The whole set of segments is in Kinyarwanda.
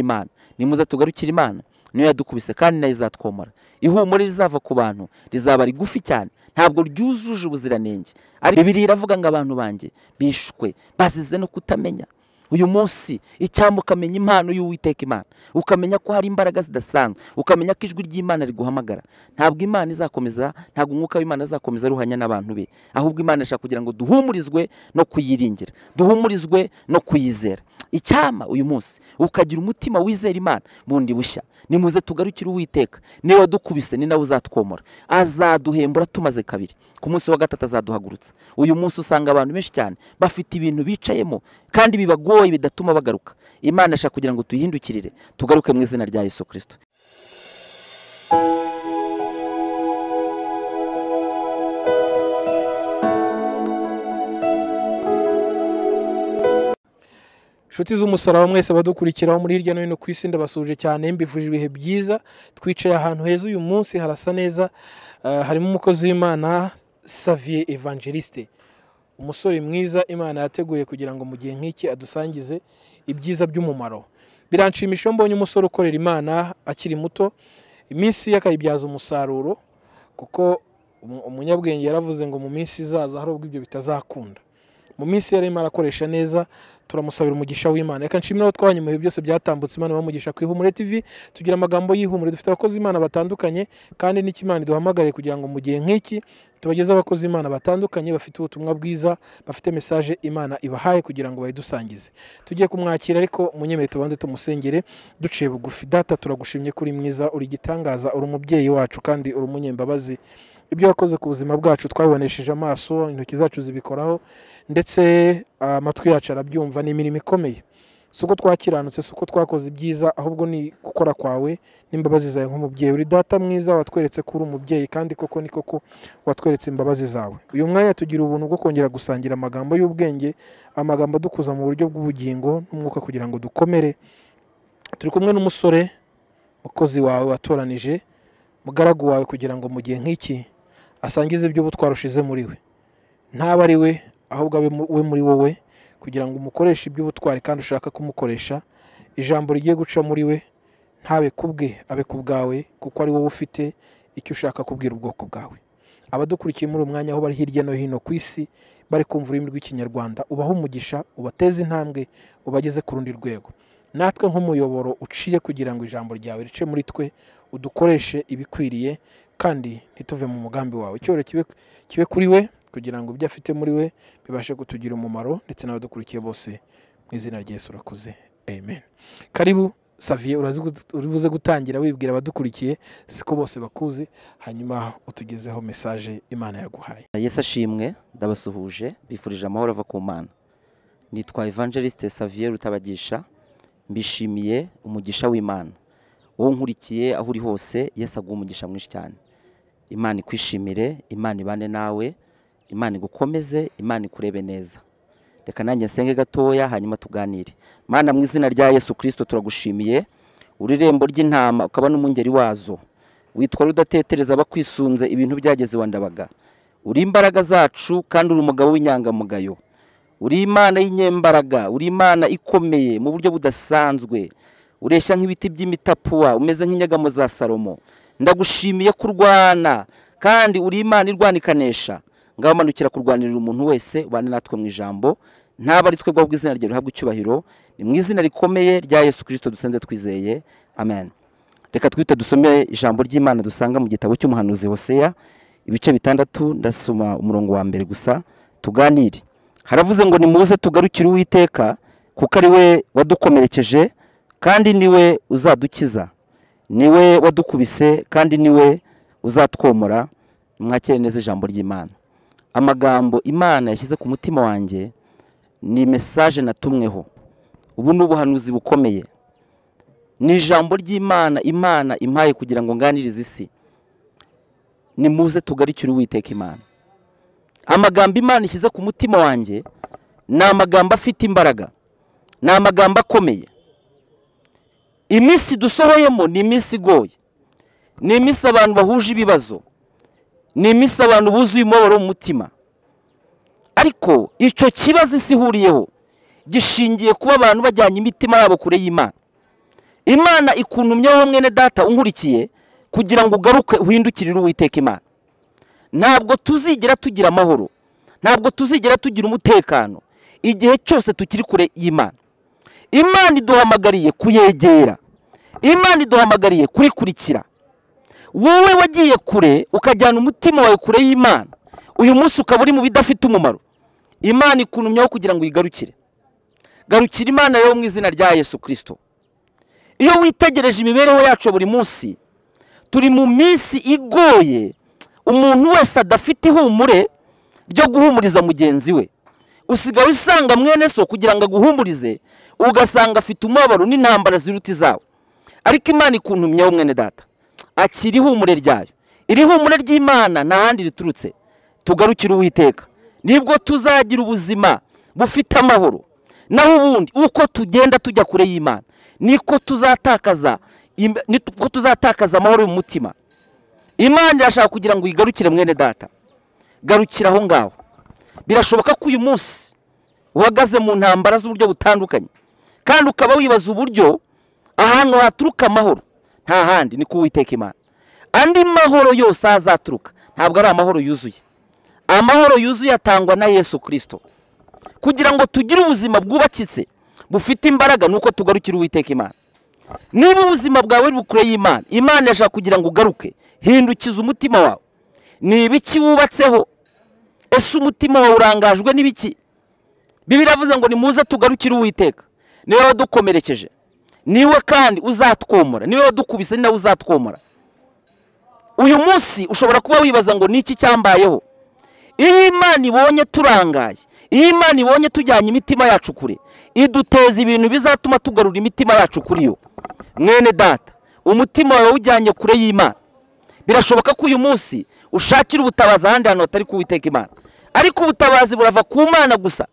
imana nimuze tugarukire imana. Niyo yadukubise kandi na yo izatwomora. Ihumure rizava ku bantu rizaba rigufi cyane. Ntabwo ryujuje ubuziranenge. Bibiri iravuga ngo abantu banjye bishwe bazize no kutamenya. Uyu munsi icyambu ukamenya impano y'uwiteka imana. Ukamenya ko hari imbaraga zidasanzwe. Ukamenya ko ijwi ry'imana riguhamagara. Ntabwo imana izakomeza ntabwo umwuka w'imana azakomeza aruhanya n'abantu be. Ahubwo imana ishaka kugira ngo duhumurizwe no kuyiringira. Duhumurizwe no kuyizera. Icyama uyu munsi ukagira umutima wizera imana. Bundi bushya. Nimuze tugarukire uwiteka. Niwe wadukubise ni nawe uzatwomora azaduhembura tumaze kabiri. Ku munsi wa gatatu azaduhagurutsa. Uyu munsi usanga abantu benshi cyane bafite ibintu bicayemo kandi bibagoye bidatuma bagaruka. Imana ishaka kugira ngo tuyihindukirire tugaruke mu izina rya yesu kirisito inshuti z'umusaraba mwese abadukurikiraho muri hirya no hino ku isi ndabasuje cyane mbifuje ibihe byiza. Twicaye ahantu heza uyu munsi harasa neza. Eh, harimo umukozi w'imana saviye evangeliste. Umusore mwiza imana yateguye kugira ngo mu gihe nk'iki adusangize ibyiza by'umumaro. Biranshimisha mbonye umusore ukorera imana akiri muto. Iminsi ye akayibyaza umusaruro kuko umu- umunyabwenge yaravuze ngo mu minsi izaza hari ubwo ibyo bitazakunda. Mu minsi yari arimo arakoresha neza turamusabira umugisha w'imana. Reka nshimire abo twabanye mu bihe byose byatambutse imana bamugisha ku ihumure tv tugira amagambo y'ihumure dufite abakozi b'imana batandukanye kandi n'ikimana iduhamagare kugira ngo mu gihe nk'iki tubageze abakozi b'imana batandukanye bafite ubutumwa bwiza bafite mesaje imana ibahaye kugira ngo bayidusangize. Tugiye kumwakira ariko munyemeye tubanze tumusengere duciye bugufi. Data turagushimye kuri mwiza uri igitangaza uri umubyeyi wacu kandi uri umunyembabazi. Ibyo wakoze ku buzima bwacu twabibonesheje amaso intoki zacu zibikoraho ndetse amatwi yacu arabyumva. Ni imirimo ikomeye. Si uko twakiranutse si uko twakoze ibyiza ahubwo ni gukora kwawe n'imbabazi zawe nk'umubyeyi. Uri data mwiza watweretse ko uri umubyeyi kandi koko ni koko watweretse imbabazi zawe. Uyu mwanya tugira ubuntu bwo kongera gusangira amagambo y'ubwenge amagambo adukuza mu buryo bw'ubugingo n'umwuka kugira ngo dukomere. Turi kumwe n'umusore mukozi wawe watoranije mugaragu wawe kugira ngo mu gihe nk'iki asangize ibyo ubu twarushize muri we. Ntaba ari we ahubwo abe we muri wowe. Kugira ngo umukoreshe iby'ubutwari kandi ushaka kumukoresha ijambo rigiye guca muri we ntabe ku bwe abe ku bwawe kuko ari wowe ufite icyo ushaka kubwira ubwoko bwawe. Abadukurikiye muri uyu mwanya aho bari hirya no hino ku isi bari kumva ururimi rw'ikinyarwanda ubahe umugisha ubateze intambwe ubageze ku rundi rwego. Natwe nk'umuyoboro uciye kugira ngo ijambo ryawe rice muri twe udukoreshe ibikwiriye kandi ntituve mu mugambi wawe. Icyoro kibe kuri we kugira ngo ibyo afite muri we bibashe kutugira umumaro ndetse n'abadukurikiye bose mu izina Yesu urakoze. Amen. Karibu saviye uribuze gutangira wibwira abadukurikiye siko bose bakuzi hanyuma utugezeho mesaje imana yaguhaye. Yesu ashimwe ndabasuhuje bifurije amahoro ava ku mana. Nitwa evangeliste savie rutabagisha mbishimiye umugisha w'imana. Wo nkurikiye aho uri hose yesu aguha umugisha mwinshi cyane. Imana ikwishimire imana ibane nawe imana igukomeze imana ikurebe neza. Reka nanjye nsenge gatoya hanyuma tuganire. Mana mu izina rya yesu kirisito turagushimiye. Uri irembo ry'intama ukaba n'umungeri wazo. Witwa rudatetereza bakwisunze ibintu byageze iwa ndabaga. Uri imbaraga zacu kandi uri umugabo w'inyangamugayo. Uri imana y'inyembaraga uri imana ikomeye mu buryo budasanzwe. Ureshya nk'ibiti by'imitapuwa umeze nk'inyegamo za salomo. Ndagushimiye ko urwana kandi uri imana irwana ikanesha ngaho manukira kurwanirira umuntu wese ubane natwe mu ijambo ntaba ari twebwe ahubwo izina ryawe rihabwa icyubahiro ni mu izina rikomeye rya yesu kirisito dusenze twizeye. Amen. Reka twite dusome ijambo ry'imana dusanga mu gitabo cy'umuhanuzi hoseya ibice bitandatu ndasoma umurongo wa mbere gusa tuganire. Haravuze ngo nimuze tugarukire uwiteka kuko ari we wadukomerekeje kandi ni we uzadukiza. Niwe wadukubise kandi ni we uzatwomora. Mwakire neza ijambo ry'imana. Amagambo imana yashyize ku mutima wanjye ni mesaje natumweho. Ubu ni ubuhanuzi bukomeye. Ni ijambo ry'imana imana impaye kugira ngo nganirize isi. Nimuze tugarukire uwiteka imana. Amagambo imana ishyize ku mutima wanjye ni amagambo afite imbaraga ni amagambo akomeye. Iminsi dusohoyemo ni iminsi igoye. Ni iminsi abantu bahuje ibibazo. Ni iminsi abantu buzuye umubabaro mu mutima ariko icyo kibazo isi ihuriyeho gishingiye kuba abantu bajyanye imitima yabo kure y'imana. Imana ikuntumyeho mwene data unkurikiye kugira ngo ugaruke uhindukirire uwiteka imana. Ntabwo tuzigera tugira amahoro ntabwo tuzigera tugira umutekano igihe cyose tukiri kure y'imana. Imana iduhamagariye kuyegera. Imana iduhamagariye kurikurikira. Wowe wagiye kure ukajyana umutima wawe kure y'imana. Uyu munsi ukaba uri mu bidafite umumaro. Imana ikuntumyeho kugira ngo uyigarukire garukira imana rero mu izina rya yesu kirisito iyo witegereje imibereho yacu ya buri munsi turi mu minsi igoye umuntu wese adafite ihumure ryo guhumuriza mugenzi we. Usigaye usanga mwene so kugira ngo aguhumurize ugasanga afite umubabaro n'intambara ziruta izawe. Ariko imana ikuntumyeho mwene data. Akira ihumure ryayo. Iri humure ry'imana nta handi riturutse. Tugarukire uwiteka. Nibwo tuzagira ubuzima bufite amahoro. Naho ubundi uko tugenda tujya kure y'imana. Niko tuzatakaza niko tuzatakaza amahoro mu mutima. Imana irashaka kugira ngo uyigarukire mwene data. Garukira aho ngaho. Birashoboka ko uyu munsi uhagaze mu ntambara z'uburyo butandukanye. Kandi ukaba wibaza uburyo ahantu haturuka amahoro. Nta handi ni ku witeka imana. Andi mahoro yose azaturuka. Ntabwo ari amahoro yuzuye. Amahoro yuzuye atangwa na yesu kirisito kugira ngo tugire ubuzima bwubakitse bufite imbaraga ni uko tugarukira uwiteka imana. Niba ubuzima bwawe buri kure y'imana imana yashaka kugira ngo ugaruke hindukiza umutima wawe. Ni ibiki wubatseho? Ese umutima wawe urangajwe n'ibiki? Bibiri avuze ngo nimuze tugarukire uwiteka. Niwe wadukomerekeje. Ni we kandi uzatwomora ni we wadukubise ni nawe uzatwomora. Uyu munsi ushobora kuba wibaza ngo ni iki cyambayeho? Iyo imana ibonye turangaye iyo imana ibonye tujyanye imitima yacu kure iduteza ibintu bizatuma tugarura imitima yacu kuri yo. Mwene data umutima wawe ujyanye kure y'imana. Birashoboka ko uyu munsi ushakira ubutabazi ahandi hantu hatari kuwiteka imana. Ariko ubutabazi burava ku mana gusa.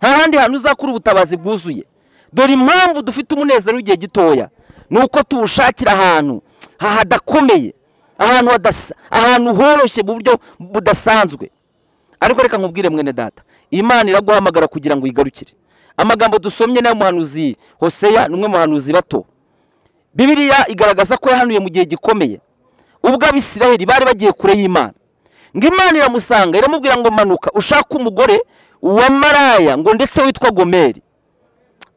Nta handi hantu uzakura ubutabazi bwuzuye. Dore impamvu dufite umunezero w'igihe gitoya. Ni uko tuwushakira ahantu hadakomeye ahantu ahantu horoshye mu buryo budasanzwe. Ariko reka nkubwire mwene data imana iraguhamagara kugira ngo uyigarukire. Amagambo dusomye na yo muhanuzi hoseya ni umwe mu bahanuzi bato. Bibiriya igaragaza ko yahanuye mu gihe gikomeye. Ubwo abisiraheli bari bagiye kure y'imana. Ngo imana iramusanga iramubwira ngo manuka ushake umugore wa maraya ngo ndetse witwa gomeri.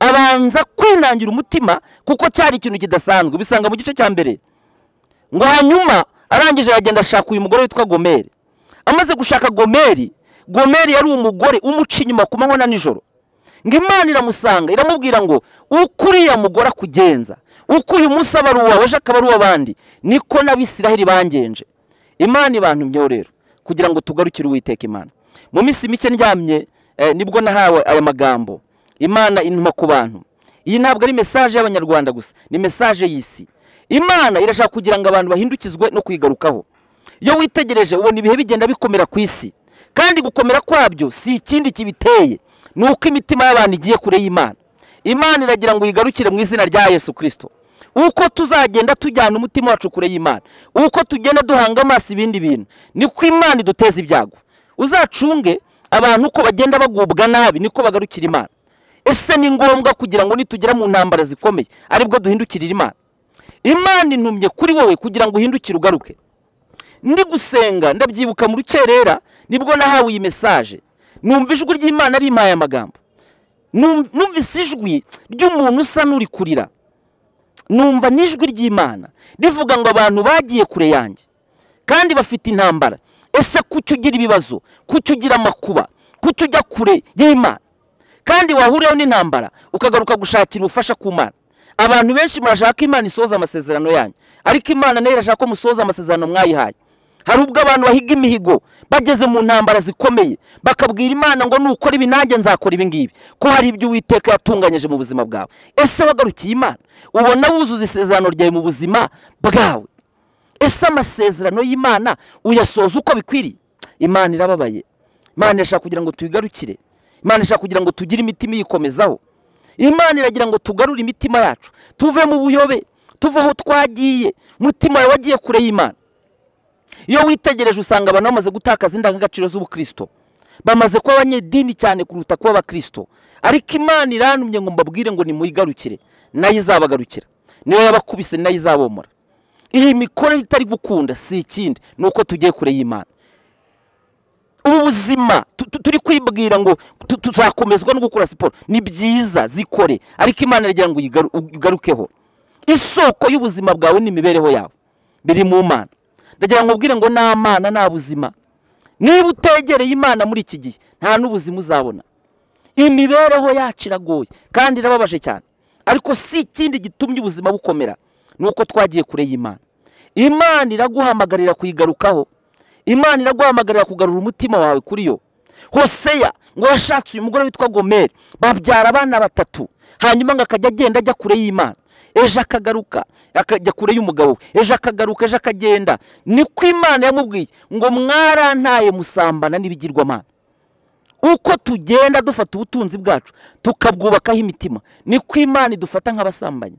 Abanza kwinangira umutima kuko cyari ikintu kidasanzwe. Bisanga mu gice cya mbere. Ngo hanyuma arangije aragenda ashaka uyu mugore witwa gomeri. Amaze gushaka gomeri gomeri yari umugore umuca inyuma ku manywa na nijoro. Ngo imana iramusanga iramubwira ngo uko uriya mugore akugenza uko uyu munsi aba ari uwawe ejo akaba ari uw'abandi niko n'abisiraheli bangenje. Imana ibantumyeho rero kugira ngo tugarukire uwiteka imana. Mu minsi mike ndyamye ni bwo nahawe aya magambo. Imana intuma ku bantu. Iyi ntabwo ari mesaje y'abanyarwanda gusa ni mesaje y'isi. Imana irashaka kugira ngo abantu bahindukizwe no kuyigarukaho. Iyo witegereje ubona ibihe bigenda bikomera ku isi kandi gukomera kwabyo si ikindi kibiteye ni uko imitima y'abantu igiye kure y'imana. Imana iragira ngo uyigarukire mu izina rya yesu kirisito uko tuzagenda tujyana umutima wacu kure y'imana uko tugenda duhanga amaso ibindi bintu niko imana iduteza ibyago. Uzacunge abantu uko bagenda bagubwa nabi niko bagarukira imana. Ese ni ngombwa kugira ngo nitugera mu ntambara zikomeye? Aribwo duhindukirira imana. Imana intumye kuri wowe kugira ngo uhindukire ugaruke. Ndi gusenga ndabyibuka mu rukerera ni bwo nahawe iyi mesaje numva ijwi ry'imana rimpaye amagambo. Numvise ijwi ry'umuntu usa n'uri kurira. Numva n'ijwi ry'imana rivuga ngo abantu bagiye kure yanjye kandi bafite intambara. Ese kuki ugira ibibazo? Kuki ugira amakuba? Kuki ujya kure y'imana? Kandi wahuriyeho n'intambara ukagaruka gushakira ubufasha ku mana. Abantu benshi murashaka imana isoza amasezerano yanyu ariko imana na yo irashaka ko musoza amasezerano mwayihaye hari ubwo abantu bahiga imihigo bageze mu ntambara zikomeye bakabwira imana ngo nukora ibi nanjye nzakora ibi ngibi. Ko hari ibyo uwiteka yatunganyije mu buzima bwawe. Ese wagarukiye imana? Ubona wuzuza isezerano ryawe mu buzima bwawe. Ese amasezerano y'imana uyasoza uko bikwiriye? Imana irababaye. Imana irashaka kugira ngo tuyigarukire imana ishaka kugira ngo tugire imitima iyikomezaho. Imana iragira ngo tugarure imitima yacu. Tuve mu buyobe tuve aho twagiye umutima wawe wagiye kure y'imana. Iyo witegereje usanga abantu bamaze gutakaza indangagaciro z'ubukristo. Bamaze kuba abanyedini cyane kuruta kuba abakirisito ariko imana irantumye ngo mbabwire ngo nimuyigarukire na yo izabagarukira. Niyo yabakubise na yo izabomora. Iyi mikorere itari gukunda si ikindi. Ni uko tugiye kure y'imana. Ubu turi kwibwira ngo tu- tuzakomezwa no gukora siporo. Ni byiza zikore. Ariko imana iragira ngo ugarukeho. Isoko y'ubuzima bwawe n'imibereho yawe. Biri mu mana. Ndagira ngo ubwire ngo nta mana nta buzima. Niba utegereye imana muri iki gihe nta n'ubuzima uzabona. Imibereho yacu iragoye kandi irababaje cyane. Ariko si ikindi gitumye ubuzima bukomera ni uko twagiye kure y'imana. Imana iraguhamagarira kuyigarukaho imana iraguhamagarira kugarura umutima wawe kuri yo. Hoseya ngo yashatse uyu mugore witwa gomeri babyara abana batatu. Hanyuma ngo akajya agenda ajya kure y'imana. Ejo akagaruka akajya kure y'umugabo we. Ejo akagaruka ejo akagenda. Niko imana yamubwiye ngo mwarantaye musambana n'ibigirwamana. Uko tugenda dufata ubutunzi bwacu tukabwubakaho imitima. Niko imana idufata nk'abasambanyi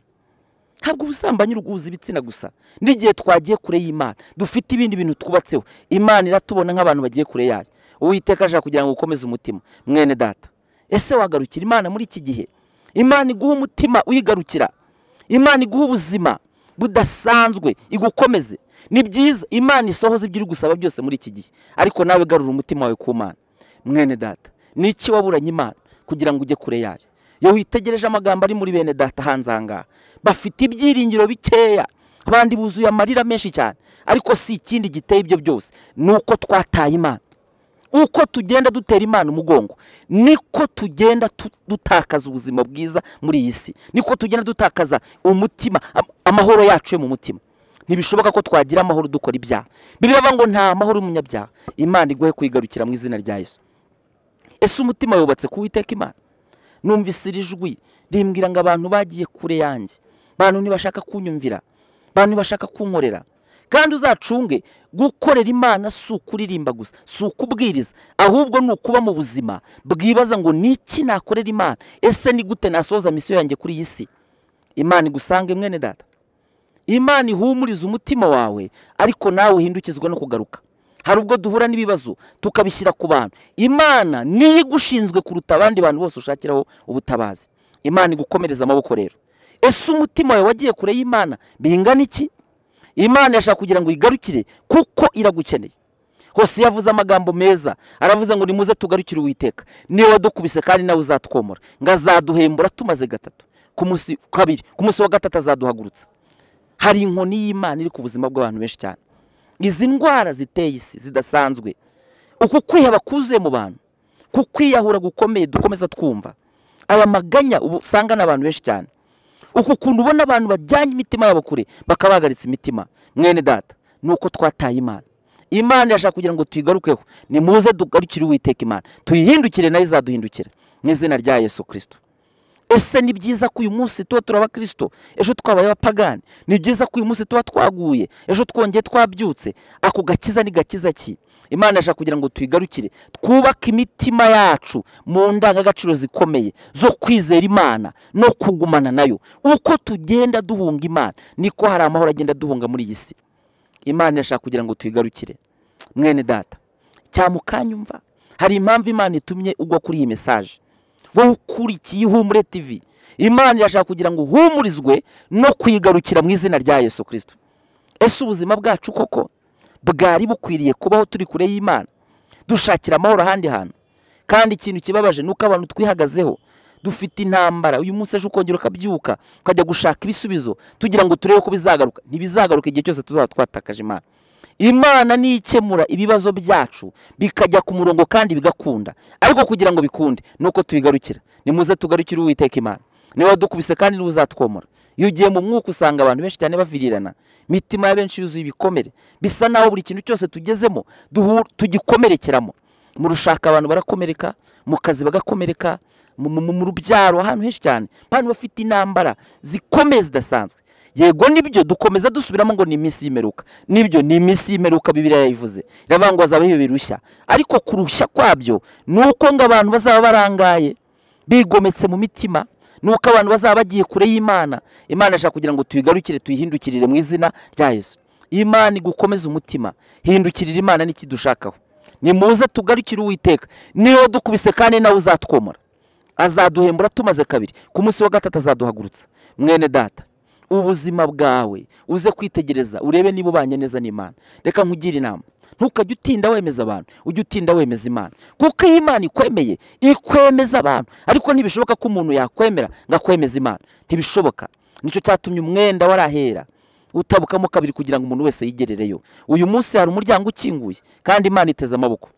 ntabwo ubusambanyi urwuza ibitsina gusa. N'igihe twagiye kure y'imana. Dufite ibindi bintu twubatseho. Imana iratubona nk'abantu bagiye kure yayo. Uwiteka ashaka kugira ngo ukomeze umutima. Mwene data. Ese wagarukira imana muri iki gihe? Imana iguha umutima uyigarukira. Imana iguha ubuzima budasanzwe. Igukomeze. Ni byiza. Imana isohoza ibyo uri gusaba byose muri iki gihe. Ariko nawe garura umutima wawe ku mana. Mwene data. Ni iki waburanye imana? Kugira ngo ujye kure yayo. Iyo witegereje amagambo ari muri bene data ngaha bafite ibyiringiro bikeya. Abandi buzuye amarira menshi cyane. Ariko si ikindi giteye ibyo byose. Ni uko twataye imana. Uko tugenda dutera imana umugongo. Niko tugenda tu- dutakaza ubuzima bwiza muri iyi si. Niko tugenda dutakaza umutima am- amahoro yacu yo mu mutima. Ntibishoboka ko twagira amahoro dukora ibyaha. Biravuga ngo nta mahoro y'umunyabyaha. Imana iguhe kuyigarukira mu izina rya yesu. Ese umutima wubatse ku witeka imana? Numvise iri jwi. Rimbwira ngo abantu bagiye kure yanjye. Abantu ntibashaka kunyumvira. Abantu ntibashaka kunkorera. Kandi uzacunge gukorera imana si ukuririmba gusa si ukubwiriza. Ahubwo ni ukuba mu buzima bwibaza ngo ni iki nakorera imana? Ese ni gute nasohoza misiyo yanjye kuri iyi si? Imana igusange mwene data. Imana ihumuriza umutima wawe ariko nawe uhindukizwa no kugaruka. Hari ubwo duhura n'ibibazo tukabishyira ku bantu. Imana niyo igushinzwe kuruta abandi bantu bose ushakiraho ubutabazi. Imana igukomereza amaboko rero. Ese umutima wawe wagiye kure y'imana bingana iki? Imana yashaka kugira ngo uyigarukire kuko iragukeneye. Hose yavuze amagambo meza aravuze ngo nimuze tugarukire uwiteka. Niwe wadukubise kandi nawe uzatwomora. Ngo azaduhembura tumaze gatatu. Ku munsi kabiri ku munsi wa gatatu azaduhagurutsa. Hari inkoni y'imana iri ku buzima bw'abantu benshi cyane. Izi ndwara ziteye isi zidasanzwe. Uku kwiheba kuzuye mu bantu ku kwiyahura gukomeye dukomeza twumva. Aya maganya ubu usanga ni abantu benshi cyane. Uku kuntu ubona abantu bajyanye imitima yabo kure bakaba bahagaritse imitima. Mwene data ni uko twataye imana. Imana yashaka kugira ngo tuyigarukeho. Ni muze dugarukire uwiteka imana. Tuyihindukire na yo izaduhindukira mu izina rya yesu kirisito ese ni byiza ko uyu munsi tuba turi abakirisito ejo twabaye abapagani. Ni byiza ko uyu munsi tuba twaguye? Ejo twongeye twabyutse? Ako gakiza ni gakiza ki? Imana yashaka kugira ngo tuyigarukire twubake imitima yacu mu ndangagaciro zikomeye zo kwizera imana no kugumana na yo. Uko tugenda duhunga imana niko hari amahoro agenda duhunga muri iyi si. Imana yashaka kugira ngo tuyigarukire mwene data cyamukanyumva hari impamvu imana itumye ugwa kuri iyi mesaje wowe ukurikiye ihumure tv imana irashaka kugira ngo uhumurizwe no kuyigarukira mu izina rya yesu kirisito ese ubuzima bwacu koko bwari bukwiriye kubaho turi kure y'imana? Dushakira amahoro ahandi hantu. Kandi ikintu kibabaje ni uko abantu twihagazeho dufite intambara uyu munsi ejo ukongera ukabyuka ukajya gushaka ibisubizo tugira ngo turebe ko bizagaruka. Ntibizagaruka igihe cyose tuzaba twatakaje imana. Imana niyo ikemura ibibazo byacu bikajya ku murongo kandi bigakunda. Ariko kugira ngo bikunde ni uko tubigarukira. Nimuze tugarukire uwiteka imana. Niwe wadukubise kandi ni we uzatwomora iyo ugiye mu mwuka usanga abantu benshi cyane bavirirana. Imitima ya benshi yuzuye ibikomere. Bisa naho buri kintu cyose tugezemo tugikomerekeramo. Mu rushaka abantu barakomereka mu kazi bagakomereka mu rubyaro ahantu henshi cyane. Abantu bafite intambara zikomeye zidasanzwe. Yego ni byo dukomeza dusubiramo ngo ni iminsi y'imeruka ni byo ni iminsi y'imeruka bibiriya yayivuze. Iravuga ngo hazabaho birushya. Ariko kurushya kwabyo ni uko ngo abantu bazaba barangaye bigometse mu mitima ni uko abantu bazaba bagiye kure y'imana. Imana ishaka kugira ngo tuyigarukire tuyihindukirire mu izina rya yesu. Imana igukomeze umutima. Hindukirira imana n'ikidushakaho. Nimuze tugarukire uwiteka. Niwe dukubise kandi nawe uzatwomora. Azaduhembura tumaze kabiri. Ku munsi wa gatatu azaduhagurutsa. Mwene data. Ubuzima bwawe uze kwitegereza urebe niba ubanye neza n'imana. Reka nkugire inama. Ntukajye utinda wemeza abantu ujye utinda wemeza imana. Kuko iyo imana ikwemeye ikwemeza abantu. Ariko ntibishoboka ko umuntu yakwemera ngo akwemeze imana. Ntibishoboka. Nicyo cyatumye umwenda warahera utabukamo kabiri kugira ngo umuntu wese yigerereyo. Uyu munsi hari umuryango ukinguye kandi imana iteze amaboko.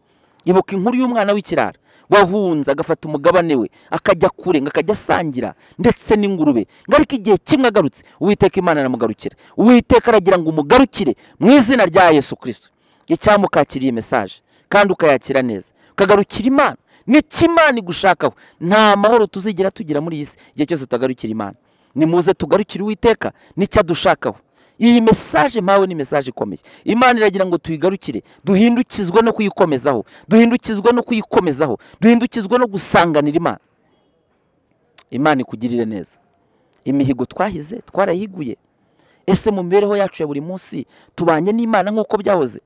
Ibuka inkuru y'umwana w'ikirara wahunze agafata umugabane we akajya kure ngo akajya asangira ndetse n'ingurube ngo ariko igihe kimwe agarutse uwiteka imana aramugarukira uwiteka aragira ngo umugarukire mu izina rya yesu kirisito iyi mesaje kandi ukayakira neza. Ukagarukira imana. N'icyo imana igushakaho? Nta mahoro tuzigera tugira muri iyi si. Igihe cyose tutagarukira imana. Nimuze tugarukire uwiteka. N'icyo adushakaho. Iyi mesaje mpawe ni mesaje ikomeye. Imana iragira ngo tuyigarukire duhindukizwe no kuyikomezaho duhindukizwe no kuyikomezaho duhindukizwe no gusanganira imana. Imana ikugirire neza. Imihigo twahize twarayiguye. Ese mu mibereho yacu ya buri munsi tubanye n'imana nk'uko byahoze?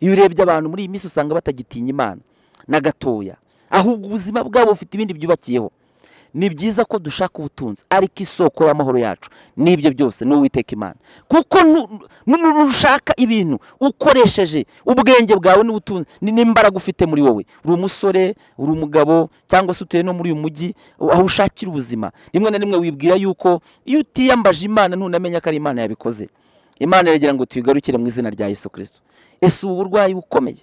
Iyo urebye abantu muri iyi minsi usanga batagitinya imana. Na gatoya. Ahubwo ubuzima bwabo bufite ibindi byubakiyeho. Ni byiza ko dushaka ubutunzi ariko isoko y'amahoro yacu n'ibyo byose ni uwiteka imana. Kuko nushaka ibintu ukoresheje ubwenge bwawe n'ubutunzi n'imbaraga ufite muri wowe. Uri umusore uri umugabo cyangwa se utuye no muri uyu mujyi aho ushakira ubuzima. Rimwe na rimwe wibwira yuko iyo utiyambaje imana ntunamenya ko ari imana yabikoze. Imana iragira ngo tuyigarukire mu izina rya yesu kirisito ese ubu burwayi bukomeye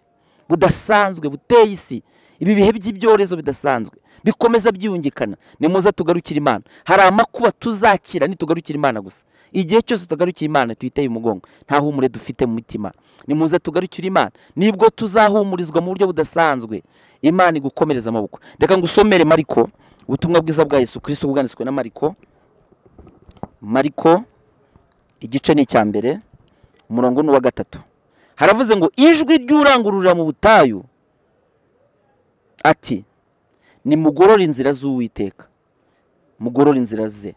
budasanzwe buteye isi. Ibi bihe by'ibyorezo bidasanzwe. Bikomeza byiyungikana. Nimuze tugarukire imana. Hari amakuba tuzakira nitugarukira imana gusa. Igihe cyose tugarukira imana tuyiteye umugongo. Nta humure dufite mu mitima. Nimuze tugarukire imana. Nibwo tuzahumurizwa mu buryo budasanzwe. Imana igukomereza amaboko. Reka ngo usomere mariko ubutumwa bwiza bwa yesu kirisito bwanditswe na mariko. Mariko igice ni icya mbere umurongo ni uwa gatatu. Haravuze ngo ijwi ry'urangururira mu butayu. Ati nimugorore inzira z'uwiteka. Mugorore inzira ze.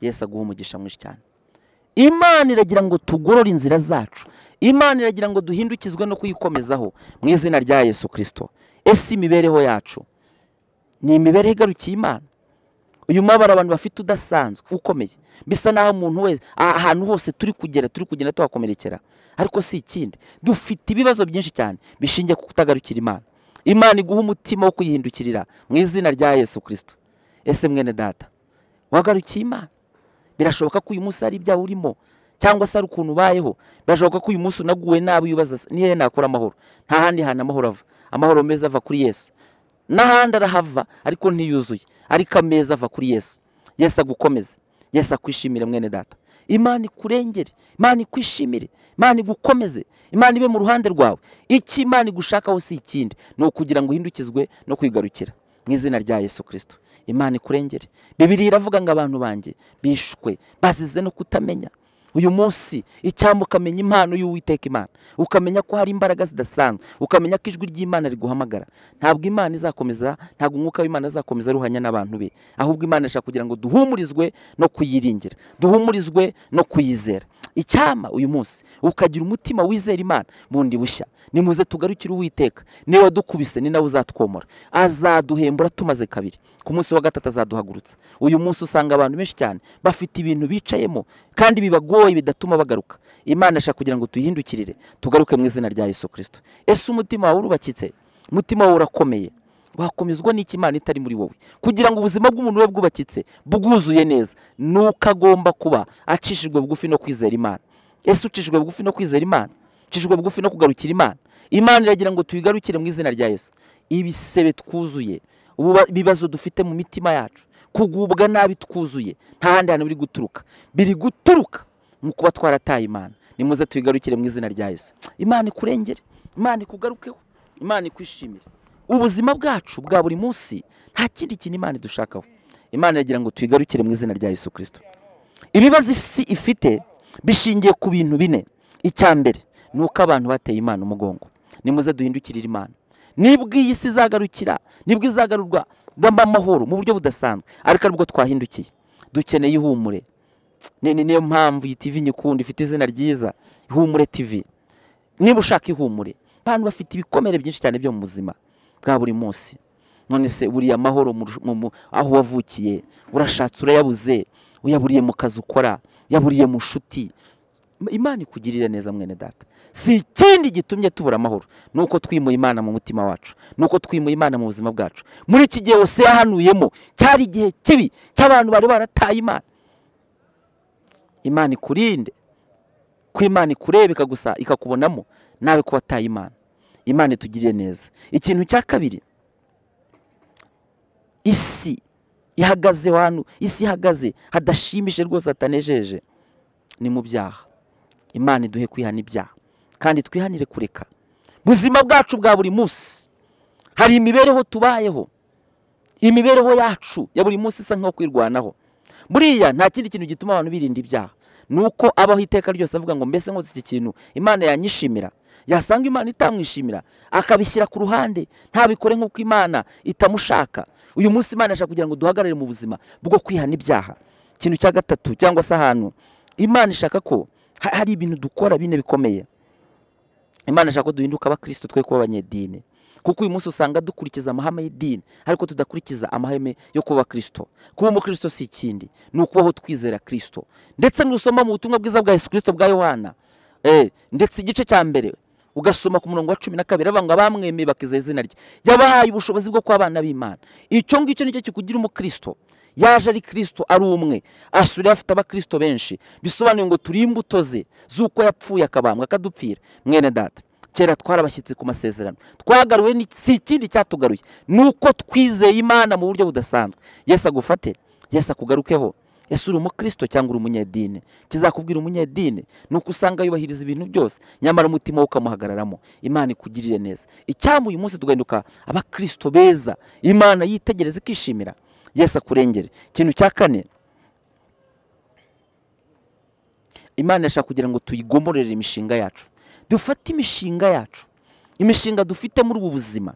Yesi aguha umugisha mwinshi cyane. Imana iragira ngo tugorore inzira zacu. Imana iragira ngo duhindukizwe no kuyikomezaho mu izina rya yesu kirisito ese imibereho yacu? Ni imibereho igarukiye imana. Uyu mabara abantu bafite udasanzwe ukomeye. Bisa naho umuntu wese ahantu hose turi kugera turi kugenda tuhakomerekera. Ariko si ikindi. Dufite ibibazo byinshi cyane bishingiye ku kutagarukira imana. Imana iguha umutima wo kuyihindukirira mu izina rya yesu kirisito ese mwene data wagarukiye imana? Birashoboka ko uyu munsi hari ibyaha urimo? Cyangwa se hari ukuntu ubayeho? Birashoboka ko uyu munsi unaguwe nabi wibaza niyo nakora amahoro? Nta handi hantu amahoro ava. Amahoro meza ava kuri yesu. N'ahandi arahava ariko ntiyuzuye. Ariko ameza ava kuri yesu. Yesu agukomeze. Yesu akwishimire mwene data. Imana ikurengere imana ikwishimire imana igukomeze imana ibe mu ruhande rwawe. Icyo imana igushakaho si ikindi? Ni ukugira ngo uhindukizwe no kwigarukira. Mu izina rya yesu kirisito imana ikurengere. Bibiri iravuga ngo abantu banjye bishwe bazize no kutamenya. Uyu munsi icyambu ukamenya impano y'uwiteka imana. Ukamenya ko hari imbaraga zidasanzwe. Ukamenya ko ijwi ry'imana riguhamagara. Ntabwo imana izakomeza ntabwo umwuka w'imana azakomeza aruhanya n'abantu be. Ahubwo imana ishaka kugira ngo duhumurizwe no kuyiringira. Duhumurizwe no kuyizera. Icyama uyu munsi ukagira umutima wizera imana. Bundi bushya. Nimuze tugarukire uwiteka. Niwe wadukubise ni nawe uzatwomora azaduhembura tumaze kabiri. Ku munsi wa gatatu azaduhagurutsa. Uyu munsi usanga abantu benshi cyane bafite ibintu bicayemo kandi bibagoye bidatuma bagaruka. Imana ishaka kugira ngo tuyihindukirire tugaruke mu izina rya yesu kirisito ese umutima wawe urubakitse? Umutima wawe urakomeye. Wakomezwa n'iki imana itari muri wowe? Kugira ngo ubuzima bw'umuntu bube bwubakitse bwuzuye neza. Nuko agomba kuba acishijwe bugufi no kwizera imana. Ese ucishijwe bugufi no kwizera imana? Ucishijwe bugufi no kugarukira imana. Imana iragira ngo tuyigarukire mu izina rya yesu. Ibisebe twuzuye ibibazo dufite mu mitima yacu. Kugubwa nabi twuzuye nta handi hantu biri guturuka. Biri guturuka mu kuba twarataye imana. Nimuze tuyigarukire mu izina rya yesu. Imana ikurengere imana ikugarukeho imana ikwishimire. Ubuzima bwacu bwa buri munsi nta kindi kintu imana idushakaho. Imana iragira ngo tuyigarukire mu izina rya yesu kirisito ibibazo ifite bishingiye ku bintu bine. Icya mbere ni uko abantu bateye imana umugongo. Nimuze duhindukirire imana. Nibwo iyi si izagarukira ni bwo izagarurwa amahoro mu buryo budasanzwe. Ariko ari bwo twahindukiye. Dukeneye ihumure. Niyo mpamvu iyi tivi nyikunda ifite izina ryiza ihumure tivi niba ushaka ihumure abantu bafite ibikomere byinshi cyane byo mu buzima bwa buri munsi. None se buriya amahoro aho wavukiye urashatse urayabuze. Uyaburiye mu kazi ukora yaburiye mu nshuti imana ikugirire neza mwene data. Si ikindi gitumye tubura amahoro. Ni uko twimuye imana mu mutima wacu. Ni uko twimuye imana mu buzima bwacu. Muri iki gihe hose yahanuyemo cyari igihe kibi cy'abantu bari barataye imana. Imana ikurinde. Ko imana ikureba ikagusa ikakubonamo nawe ko wataye imana. Imana itugirire neza. Ikintu cya kabiri isi ihagaze ahantu isi ihagaze hadashimishije rwose hatanejeje ni mu byaha. Imana iduhe kwihana ibyaha. Kandi twihanire kureka. Buzima bwacu bwa buri munsi. Hari imibereho tubayeho. Imibereho yacu ya buri munsi isa nko kwirwanaho. Buriya nta kindi kintu gituma abantu birinda ibyaha. Ni uko abaho iteka ryose avuga ngo mbese nkoze iki kintu? Imana yanyishimira. Yasanga imana itamwishimira. Akabishyira ku ruhande. Ntabikore nk'uko imana itamushaka. Uyu munsi imana ashaka kugira ngo duhagarare mu buzima bwo kwihana ibyaha. Ikintu cya gatatu cyangwa se ahantu imana ishaka ko hari ibintu dukora bine bikomeye. Imana ishaka ko duhinduka abakristo twe kuba abanyedini. Kuko uyu munsi usanga dukurikiza amahame y'idini ariko tudakurikiza amahame yo kuba kirisito kuba umukristo si ikindi ni ukubaho twizera kirisito ndetse n'usoma mu butumwa bwiza bwa yesu kirisito bwa yohana. Ndetse igice cya mbere ugasoma ku murongo wa cumi na kabiri avuga ngo abamwemeye bakizera izina rye. Yabahaye ubushobozi bwo kuba abana b'imana. Icyo ngicyo ni cyo kikugira umukristo. Yaje ari kirisito ari umwe. Asura afite abakirisito benshi. Bisobanuye ngo turi imbuto ze z'uko yapfuye akabambwa akadupfira. Mwene data kera twarabashyitse ku masezerano. Twagaruwe si ikindi cyatugaruye. Ni uko twizeye imana mu buryo budasanzwe. Yesi agufate. Yesi akugarukeho. Ese uri umukristo cyangwa uri umunyedini? Kizakubwira umunyedini? Ni uko usanga yubahiriza ibintu byose. Nyamara umutima we ukamuhagararamo. Imana ikugirire neza. Icyambu uyu munsi tugahinduka abakirisito beza. Imana yitegereza ikishimira. Yesi akurengere. Ikintu cya kane imana irashaka kugira ngo tuyigomorere imishinga yacu. Dufate imishinga yacu. Imishinga dufite muri ubu buzima.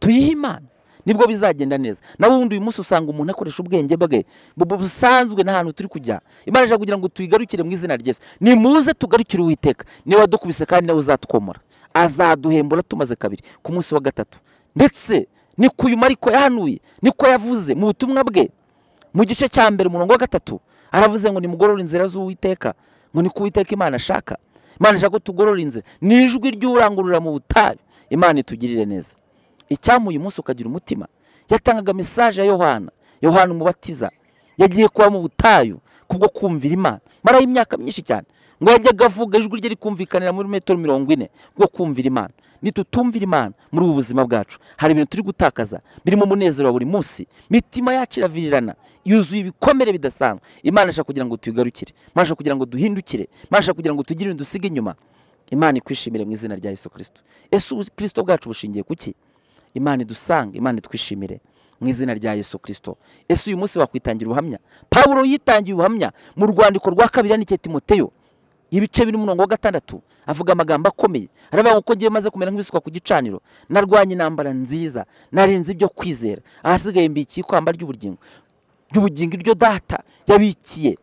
Tuyihe imana. Nibwo bizagenda neza. Nawe ubundi uyu munsi usanga umuntu akoresha ubwenge bwe busanzwe n'ahantu turi kujya. Imana ishaka kugira ngo tuyigarukire mu izina ryese nimuze tugarukire uwiteka. Niba wadukubise kandi nawe uzatwomora azaduhembura tumaze kabiri ku munsi wa gatatu. Ndetse ni ku uyu mariko yahanuye niko yavuze mu butumwa bwe. Mu gice cya mbere umurongo wa gatatu aravuze ngo nimugorore inzira z'uwiteka ngo ni ku uwiteka imana ashaka. Imana ishaka ko tugorora inzira. Ni ijwi ry'urangurura mu butayu. Imana itugirire neza. Icyampa uyu munsi ukagira umutima. Yatangaga mesaje ya yohana. Yohana umubatiza. Yagiye kuba mu butayu kubwo kumvira imana. Maraho imyaka myinshi cyane. Ngo yajyaga avuga ijwi rye rikumvikanira muri metero mirongo ine bwo kumvira imana. Nitutumvira imana muri ubu buzima bwacu. Hari ibintu turi gutakaza birimo umunezero wa buri munsi. Mitima yacu iravirirana. Yuzuye ibikomere bidasanzwe. Imana ishaka kugira ngo tuyigarukire. Imana ishaka kugira ngo duhindukire. Imana ishaka kugira ngo tugire ibintu dusige inyuma. Imana ikwishimire mu izina rya yesu kirisito ese ubukirisito bwacu bushingiye ku ki imana idusange. Imana itwishimire mu izina rya yesu kirisito ese uyu munsi wakwitangira ubuhamya? Pawulo yitangiye ubuhamya mu rwandiko rwa kabiri yandikiye timoteyo. Ibice biri umurongo wa gatandatu. Avuga amagambo akomeye. Aravuga ngo ngiye maze kumera nk'ibisukwa ku gicaniro narwanya intambara nziza narinze ibyo kwizera. Ahasigaye mbikiye ikamba ry'ubugingo. Ry'ubugingo iryo data yabikiye.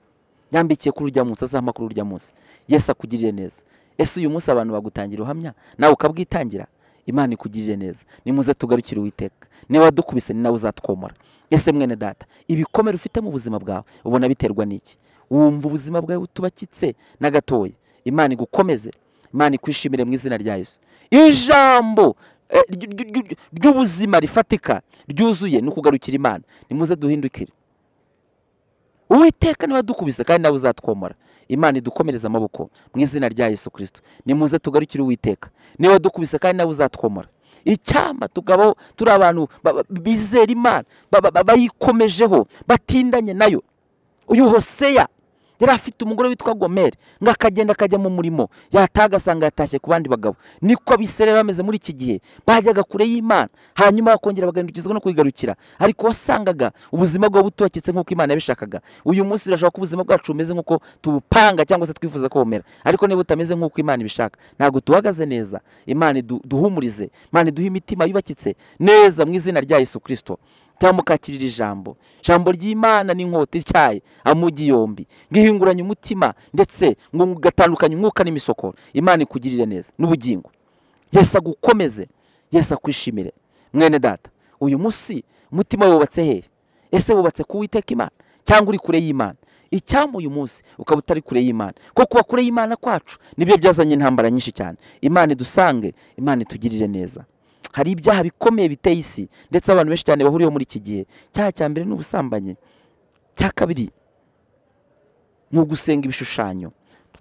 Yambikiye kuri urya munsi azampa kuri urya munsi. Yesi akugirire neza. Ese uyu munsi abantu bagutangira ubuhamya? Nawe ukabwitangira. Imana ikugirire neza nimuze tugarukire uwiteka niba wadukubise ni nawe uzatwomora ese mwene data ibikomere ufite mu buzima bwawe ubona biterwa n'iki wumva ubuzima bwawe butubakitse na gatoya imana igukomeze imana ikwishimire mu izina rya yesu ijambo ry'ubuzima rifatika ryuzuye ni ukugarukira imana nimuze duhindukire uwiteka niba dukubise kandi nawe uzatwomora. Imana idukomereza amaboko mu izina rya yesu kirisito nimuze tugarukire uwiteka. Niba dukubise kandi nawe uzatwomora. Icyamba tukabaho turi abantu bizera imana bayikomejeho batindanye na yo. Uyu hoseya yari afite umugore witwa gomeri ngo akagenda akajya mu murimo. Yataga agasanga yatashye ku bandi bagabo. Niko abisere bameze muri iki gihe. Bajyaga kure y'imana. Hanyuma bakongera bagahindukizwa no kuyigarukira ariko wasangaga ubuzima bwabo butubakitse nk'uko imana yabishakaga. Uyu munsi birashoboka ko ubuzima bwacu bumeze nk'uko tubupanga cyangwa se twifuza ko bumera. Ariko niba butameze nk'uko imana ibishaka. Ntabwo tuhagaze neza. Imana duhumurize. Imana iduhe imitima yubakitse neza mu izina rya yesu kirisito cyangwa mukakirira ijambo. Ijambo ry'imana n'inkota ityaye amugi yombi. Ngihinguranye umutima ndetse ngo ugatandukanye umwuka n'imisokoro. Imana ikugirire neza. N'ubugingo. Yesi agukomeze. Yesi akwishimire. Mwene data uyu munsi umutima wubatse hehe? Ese wubatse ku witeka imana? Cyangwa uri kure y'imana? Icyampa uyu munsi ukaba utari kure y'imana. Kuko kuba kure y'imana kwacu ni byo byazanye intambara nyinshi cyane. Imana idusange imana itugirire neza. Hari ibyaha bikomeye biteye isi ndetse abantu benshi cyane bahuriyeho muri iki gihe. Icyaha cya mbere ni ubusambanyi. Cya kabiri ni ugusenga ibishushanyo.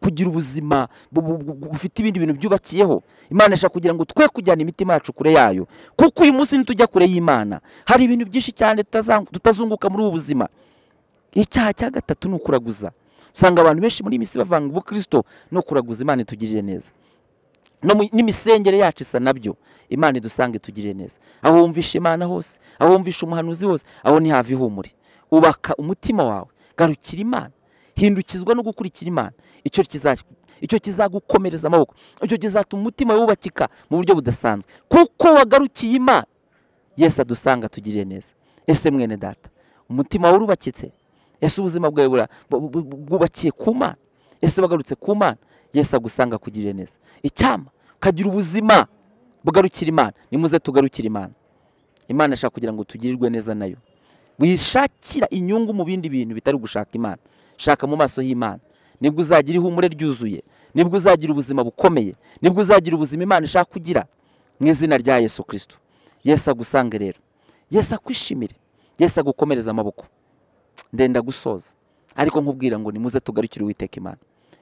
Kugira ubuzima bu- bu- bu- bufite ibindi bintu byubakiyeho. Imana ishaka kugira ngo twe kujyana imitima yacu kure yayo. Kuko uyu munsi nitujya kure y'imana. Hari ibintu byinshi cyane tutazunguka muri ubu buzima. Icyaha cya gatatu ni ukuraguza. Usanga abantu benshi muri iyi minsi bavanga ubukristo no kuraguza imana itugirire neza. N'imisengere yacu isa na byo. Imana idusange itugirire neza. Aho wumvisha imana hose aho wumvisha umuhanuzi hose aho ntihava ihumure. Ubaka umutima wawe garukira imana. Hindukizwa no gukurikira imana. Icyo kiza icyo kizagukomereza amaboko. Icyo kizatuma umutima wubakika mu buryo budasanzwe. Kuko wagarukiye imana. Yesu adusanga atugirire neza. Ese mwene data umutima wawe urubakitse ese ubuzima bwawe bwubakiye ku mana? Ese wagarutse ku mana? Yesu agusanga akugirire neza icyama ukagira ubuzima bugarukira imana. Nimuze tugarukire imana. Imana ishaka kugira ngo tugirirwe neza na yo. Wishakira inyungu mu bindi bintu bitari gushaka imana. Shaka mu maso y'imana ni bwo uzagira ihumure ryuzuye. Nibwo uzagira ubuzima bukomeye. Nibwo uzagira ubuzima imana ishaka kugira mu izina rya yesu kirisito yesu agusange rero. Yesu akwishimire. Yesu agukomereza amaboko. Ndenda gusoza. Ariko nkubwira ngo nimuze tugarukire uwiteka imana.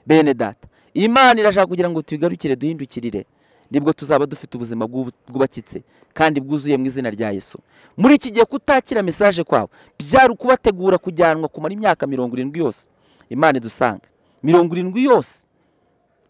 Bene data. Imana irashaka kugira ngo tuyigarukire duhindukirire. Nibwo tuzaba dufite ubuzima bwubakitse kandi bwuzuye mu izina rya yesu. Muri iki gihe kutakira mesaje kwawe byari ukubategura kujyanwa kumara imyaka mirongo irindwi yose. Imana idusanga. Mirongo irindwi yose.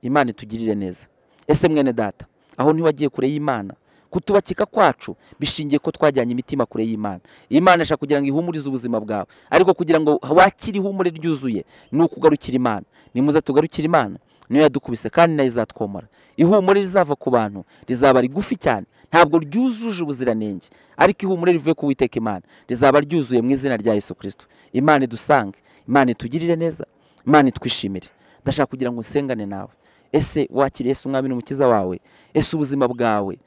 Imana itugirire neza. Ese mwene data aho ntiwagiye kure y'imana kutubakika kwacu bishingiye ko twajyanye imitima kure y'imana. Imana ishaka kugira ngo ihumurize ubuzima bwawe. Ariko kugira ngo wakire ihumure ryuzuye ni ukugarukira imana. Nimuze tugarukire imana niyo yadukubise kandi na yo izatwomora. Ihumure rizava ku bantu rizaba rigufi cyane. Ntabwo ryujuje ubuziranenge. Ariko ihumure rivuye ku witeka imana rizaba ryuzuye mu izina rya yesu kirisito imana idusange imana itugirire neza imana itwishimire. Ndashaka kugira ngo usengane nawe. Ese wakiriye Yesu umwami n'umukiza wawe? Ese ubuzima bwawe?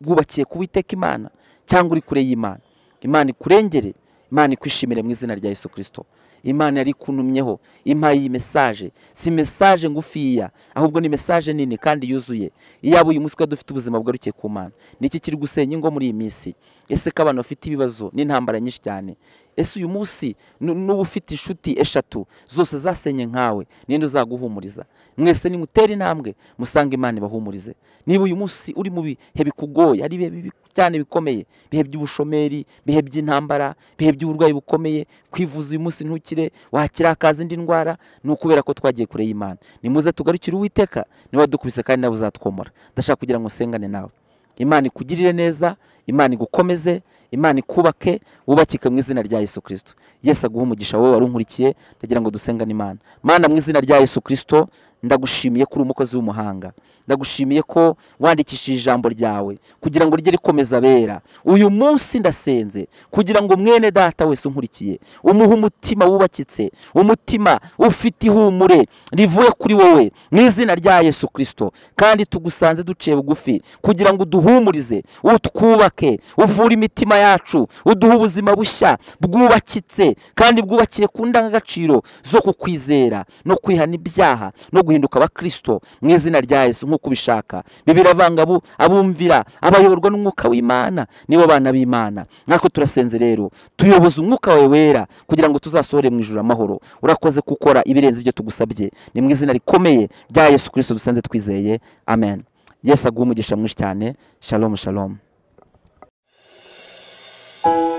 Bwubakiye ku witeka imana cyangwa uri kure y'imana. Imana ikurengere imana ikwishimire mu izina rya yesu kirisito imana yari ikunumyeho impaye iyi mesaje si mesaje ngufiya ahubwo ni mesaje nini kandi yuzuye. Iyaba uyu munsi twari dufite ubuzima bugarukiye ku mana. Niki kiri gusenya ingo muri iyi minsi? Ese ko abantu bafite ibibazo n'intambara nyinshi cyane? Ese uyu munsi nu- n'uba ufite inshuti eshatu zose zasenye nkawe ninde uzaguhumuriza? Mwese nimutere intambwe musange imana ibahumurize. Niba uyu munsi uri mu bihe bikugoye ari ibihe cyane bikomeye ibihe by'ubushomeri ibihe by'intambara ibihe by'uburwayi bukomeye kwivuza uyu munsi ntukire wakira hakaza indi ndwara ni ukubera ko twagiye kure y'imana. Nimuze tugarukire uwiteka ni we wadukubise kandi nawe uzatwomora ndashaka kugira ngo usengane nawe. Imana ikugirire neza imana igukomeze imana ikubake wubakike mu izina rya yesu kirisito yesu aguha umugisha wowe wari unkurikiye ndagira ngo dusengane imana. Mana mu izina rya yesu kirisito ndagushimiye ko uri umukozi w'umuhanga. Ndagushimiye ko wandikishije ijambo ryawe kugira ngo rijye rikomeza abera. Uyu munsi ndasenze kugira ngo mwene data wese unkurikiye. Umuhe umutima wubakitse umutima ufite ihumure rivuye kuri wowe mu izina rya yesu kirisito kandi tugusanze duciye bugufi kugira ngo uduhumurize utwubake uvure imitima yacu. Uduhe ubuzima bushya bwubakitse kandi bwubakiye ku ndangagaciro zo kukwizera no kwihana ibyaha no guhinduka abakirisito mu izina rya yesu nk'uko ubishaka. Bibiravanga abo- abumvira abayoborwa n'umwuka w'imana nibo bana b'imana. Nk'ako turasenze rero tuyoboze umwuka wawe wera kugira ngo tuzasohore mu ijuru amahoro. Urakoze gukora ibirenze ibyo tugusabye. Ni mu izina rikomeye rya yesu kirisito dusenze twizeye. Amen. Yesu aguha umugisha mwinshi cyane. Shalom shalom. thank you